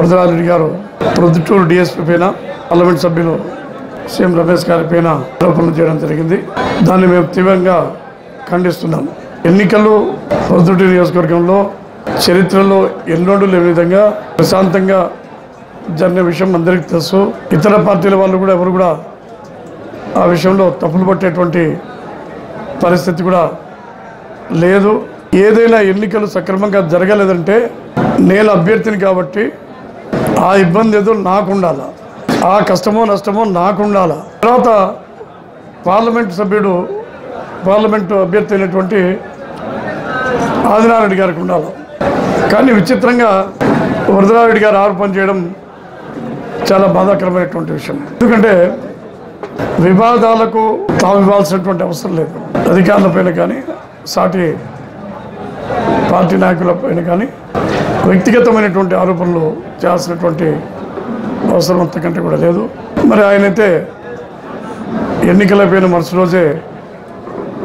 వరదరాజరెడ్డి గారు ప్రొద్దుటూరు డిఎస్పీ పైన పార్లమెంట్ సభ్యులు సీఎం రమేష్ గారి పైన ఆరోపణలు చేయడం జరిగింది. దాన్ని మేము తీవ్రంగా ఖండిస్తున్నాం. ఎన్నికలు ప్రొద్దుటూరు నియోజకవర్గంలో చరిత్రలో ఎన్నోడు లేని విధంగా ప్రశాంతంగా జరిగిన విషయం అందరికీ తెలుసు. ఇతర పార్టీల వాళ్ళు కూడా ఎవరు కూడా ఆ విషయంలో తప్పులు పట్టేటువంటి పరిస్థితి కూడా లేదు. ఏదైనా ఎన్నికలు సక్రమంగా జరగలేదంటే నేను అభ్యర్థిని కాబట్టి ఆ ఇబ్బంది ఏదో నాకు ఉండాల ఆ కష్టమో నష్టమో నాకు ఉండాల తర్వాత పార్లమెంట్ సభ్యుడు పార్లమెంటు అభ్యర్థి అయినటువంటి ఆదినారెడ్డి గారికి ఉండాలి? కానీ విచిత్రంగా వరదరారెడ్డి గారు ఆరోపణ చేయడం చాలా బాధాకరమైనటువంటి విషయం. ఎందుకంటే వివాదాలకు తావివ్వాల్సినటువంటి అవసరం లేదు. అధికారులపైన కానీ సాటి పార్టీ నాయకులపైన కానీ వ్యక్తిగతమైనటువంటి ఆరోపణలు చేయాల్సినటువంటి అవసరం అంతకంటే కూడా లేదు. మరి ఆయనైతే ఎన్నికలపైన మరుసటి రోజే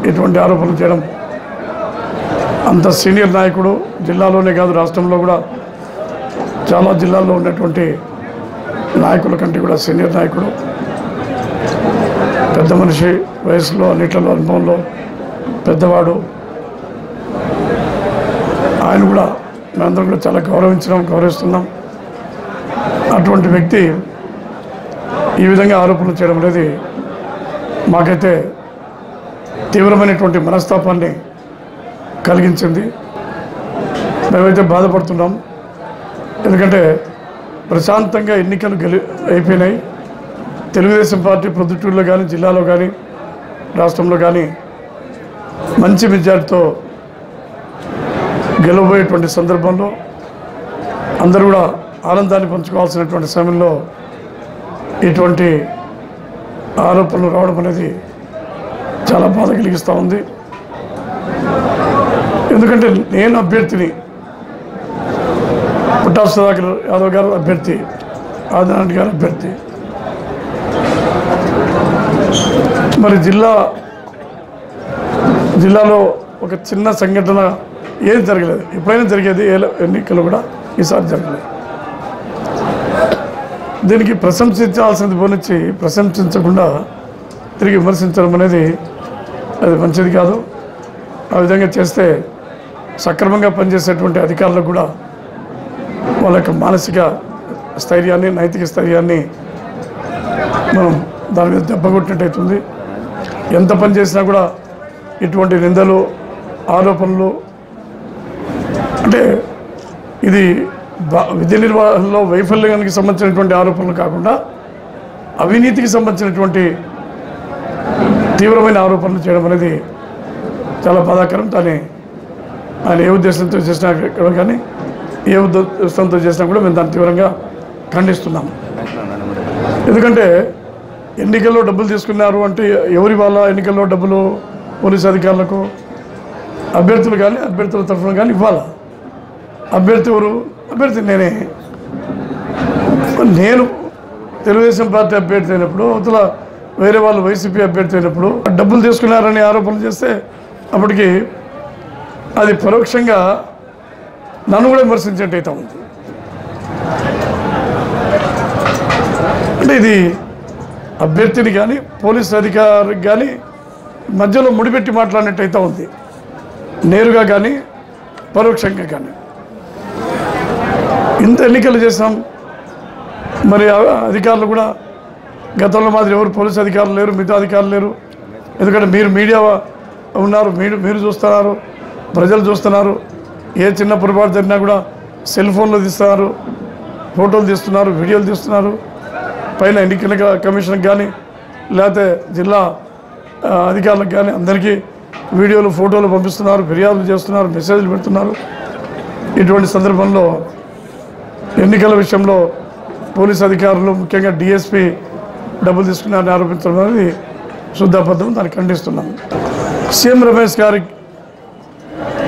ఇటువంటి ఆరోపణలు చేయడం అంత సీనియర్ నాయకుడు జిల్లాలోనే కాదు రాష్ట్రంలో కూడా చాలా జిల్లాల్లో ఉన్నటువంటి నాయకుల కంటే కూడా సీనియర్ నాయకుడు. పెద్ద మనిషి వయసులో అన్నిట్లలో అనుభవంలో పెద్దవాడు. ఆయన కూడా మేమందరం కూడా చాలా గౌరవించడం గౌరవిస్తున్నాం. అటువంటి వ్యక్తి ఈ విధంగా ఆరోపణలు చేయడం అనేది మాకైతే తీవ్రమైనటువంటి మనస్తాపాన్ని కలిగించింది. మేమైతే బాధపడుతున్నాం. ఎందుకంటే ప్రశాంతంగా ఎన్నికలు గెలి అయిపోయినాయి. తెలుగుదేశం పార్టీ ప్రొద్దుటూరులో కానీ జిల్లాలో కానీ రాష్ట్రంలో కానీ మంచి మెజార్టీతో గెలవబోయేటువంటి సందర్భంలో అందరూ కూడా ఆనందాన్ని పంచుకోవాల్సినటువంటి సమయంలో ఇటువంటి ఆరోపణలు రావడం అనేది చాలా బాధ కలిగిస్తూ ఉంది. ఎందుకంటే నేను అభ్యర్థిని పుట్టా సుధాకర్ యాదవ్ గారు అభ్యర్థి ఆదినారాయణ గారు అభ్యర్థి. మరి జిల్లా జిల్లాలో ఒక చిన్న సంఘటన ఏది జరగలేదు. ఎప్పుడైనా జరిగేది ఏ ఎన్నికలు కూడా ఈసారి జరగలేదు. దీనికి ప్రశంసించాల్సింది పోనిచ్చి ప్రశంసించకుండా తిరిగి విమర్శించడం అనేది అది మంచిది కాదు. ఆ విధంగా చేస్తే సక్రమంగా పనిచేసేటువంటి అధికారులకు కూడా వాళ్ళ యొక్క మానసిక స్థైర్యాన్ని నైతిక స్థైర్యాన్ని మనం దాని మీద దెబ్బ ఎంత పని చేసినా కూడా ఇటువంటి నిందలు ఆరోపణలు అంటే ఇది బా- నిర్వహణలో వైఫల్యానికి సంబంధించినటువంటి ఆరోపణలు కాకుండా అవినీతికి సంబంధించినటువంటి తీవ్రమైన ఆరోపణలు చేయడం అనేది చాలా బాధాకరం. కానీ ఆయన ఏ ఉద్దేశంతో చేసినా కూడా కానీ ఏ ఉద్దేశంతో చేసినా కూడా మేము దాన్ని తీవ్రంగా ఖండిస్తున్నాం ఎందుకంటే ఎన్నికల్లో డబ్బులు తీసుకున్నారు అంటే ఎవరి వాళ్ళ ఎన్నికల్లో డబ్బులు పోలీసు అధికారులకు అభ్యర్థులు కానీ అభ్యర్థుల తరఫున కానీ ఇవ్వాలా? అభ్యర్థి ఎవరు? అభ్యర్థి నేనే. నేను తెలుగుదేశం పార్టీ అభ్యర్థి అయినప్పుడు అవతల వేరే వాళ్ళు వైసీపీ అభ్యర్థి అయినప్పుడు డబ్బులు తీసుకున్నారని ఆరోపణలు చేస్తే అప్పటికి అది పరోక్షంగా నన్ను కూడా విమర్శించేటైతే ఉంది. అంటే ఇది అభ్యర్థిని కానీ పోలీస్ అధికారికి కానీ మధ్యలో ముడిపెట్టి మాట్లాడినట్టయితే ఉంది. నేరుగా కానీ పరోక్షంగా కానీ ఇంత ఎన్నికలు చేసాం మరి అధికారులు కూడా గతంలో మాదిరి ఎవరు పోలీస్ అధికారులు లేరు మిగతా అధికారులు లేరు. ఎందుకంటే మీరు మీడియా ఉన్నారు మీరు మీరు చూస్తున్నారు ప్రజలు చూస్తున్నారు. ఏ చిన్న పొరపాటు జరిగినా కూడా సెల్ ఫోన్లో తీస్తున్నారు ఫోటోలు తీస్తున్నారు వీడియోలు తీస్తున్నారు. పైన ఎన్నికల కమిషన్కి కానీ లేకపోతే జిల్లా అధికారులకు కానీ అందరికీ వీడియోలు ఫోటోలు పంపిస్తున్నారు ఫిర్యాదులు చేస్తున్నారు మెసేజ్లు పెడుతున్నారు. ఇటువంటి సందర్భంలో ఎన్నికల విషయంలో పోలీస్ అధికారులు ముఖ్యంగా డిఎస్పీ డబ్బులు తీసుకున్నారని ఆరోపించడం అనేది శుద్ధాబద్ధం దాన్ని ఖండిస్తున్నాం సీఎం రమేష్ గారి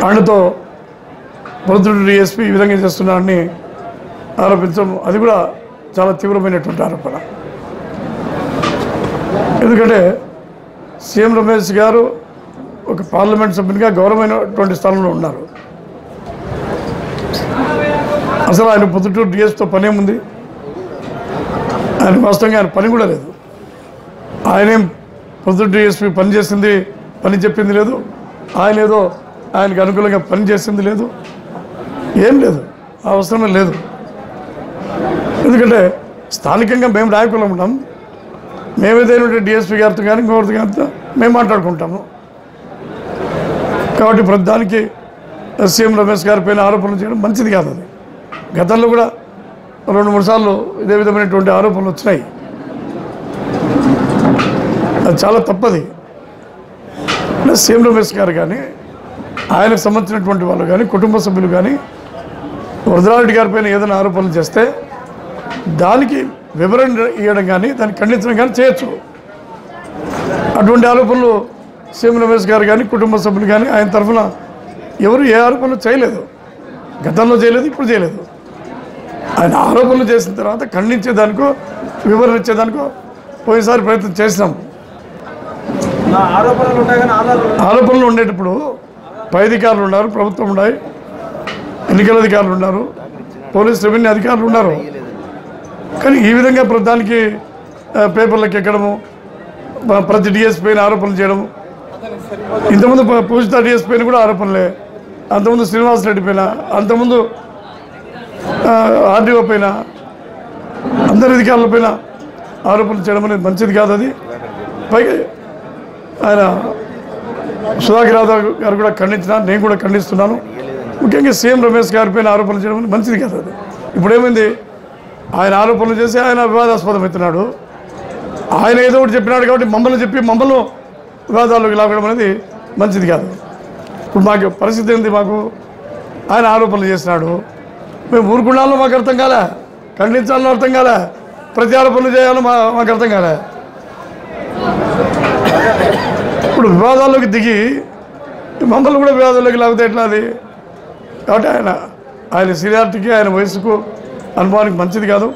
అండతో వృద్ధుడు డిఎస్పి ఈ విధంగా చేస్తున్నారని ఆరోపించడం అది కూడా చాలా తీవ్రమైనటువంటి ఆరోపణ. ఎందుకంటే సీఎం రమేష్ గారు ఒక పార్లమెంట్ సభ్యునిగా గౌరవమైనటువంటి స్థానంలో ఉన్నారు. అసలు ఆయన పొద్దుటూరు డిఎస్తో పనేముంది? ఆయన వాస్తవంగా ఆయన పని కూడా లేదు. ఆయనేం పొద్దుటూరు డిఎస్పీ పని చేసింది పని చెప్పింది లేదు. ఆయన ఏదో ఆయనకు అనుకూలంగా పని చేసింది లేదు. ఏం లేదు. ఆ అవసరమే లేదు. ఎందుకంటే స్థానికంగా మేము నాయకులం ఉన్నాం. మేమేదైనా డిఎస్పీ గారితో కానీ ఇంకొకరితో గారితో మేము మాట్లాడుకుంటాము. కాబట్టి ప్రతిదానికి సీఎం రమేష్ గారి పైన ఆరోపణలు చేయడం మంచిది కాదు అది. గతంలో కూడా రెండు మూడు సార్లు ఇదే విధమైనటువంటి ఆరోపణలు వచ్చినాయి. అది చాలా తప్పది. సీఎం రమేష్ గారు కానీ ఆయనకు సంబంధించినటువంటి వాళ్ళు కానీ కుటుంబ సభ్యులు కానీ వరదరారెడ్డి గారి పైన ఏదైనా ఆరోపణలు చేస్తే దానికి వివరణ ఇవ్వడం కానీ దాన్ని ఖండించడం కానీ చేయొచ్చు. అటువంటి ఆరోపణలు సీఎం రమేష్ గారు కానీ కుటుంబ సభ్యులు కానీ ఆయన తరఫున ఎవరు ఏ ఆరోపణలు చేయలేదు. గతంలో చేయలేదు ఇప్పుడు చేయలేదు. ఆయన ఆరోపణలు చేసిన తర్వాత ఖండించేదానికో వివరణ ఇచ్చేదానికో పోయినసారి ప్రయత్నం చేసినాం. నా ఆరోపణలు ఉండేటప్పుడు పై అధికారులు ఉన్నారు ప్రభుత్వం ఉన్నాయి ఎన్నికల అధికారులు ఉన్నారు పోలీస్ రెవెన్యూ అధికారులు ఉన్నారు. కానీ ఈ విధంగా ప్రధానికి పేపర్లకు ఎక్కడము ప్రతి డిఎస్ పైన ఆరోపణలు చేయడము. ఇంతకుముందు పూజిత డిఎస్ పైన కూడా ఆరోపణలే. అంతకుముందు శ్రీనివాస్ రెడ్డి పైన అంతకుముందు ఆర్డీఓ పైన అందరి అధికారుల పైన ఆరోపణలు చేయడం అనేది మంచిది కాదు అది. పైగా ఆయన సుధాకర్ యాదవ్ గారు కూడా ఖండించిన నేను కూడా ఖండిస్తున్నాను. ముఖ్యంగా సీఎం రమేష్ గారి పైన ఆరోపణలు చేయడం అనేది మంచిది కాదు అది. ఇప్పుడేమైంది? ఆయన ఆరోపణలు చేసి ఆయన వివాదాస్పదం అవుతున్నాడు ఆయన ఏదో ఒకటి చెప్పినాడు కాబట్టి మమ్మల్ని చెప్పి మమ్మల్ని వివాదాల్లోకి లాగడం అనేది మంచిది కాదు. ఇప్పుడు మాకు పరిస్థితి ఏంది మాకు? ఆయన ఆరోపణలు చేసినాడు. మేము ఊరుకున్నాలో మాకు అర్థం కాలే ఖండించాలని అర్థం కాలే ప్రచార పనులు చేయాలో మా మాకు అర్థం కాలే. ఇప్పుడు వివాదాల్లోకి దిగి మమ్మల్ని కూడా వివాదాల్లోకి లేకపోతే ఎట్లా అది కాబట్టి ఆయన ఆయన సీనియారిటీకి ఆయన వయసుకు అనుభవానికి మంచిది కాదు.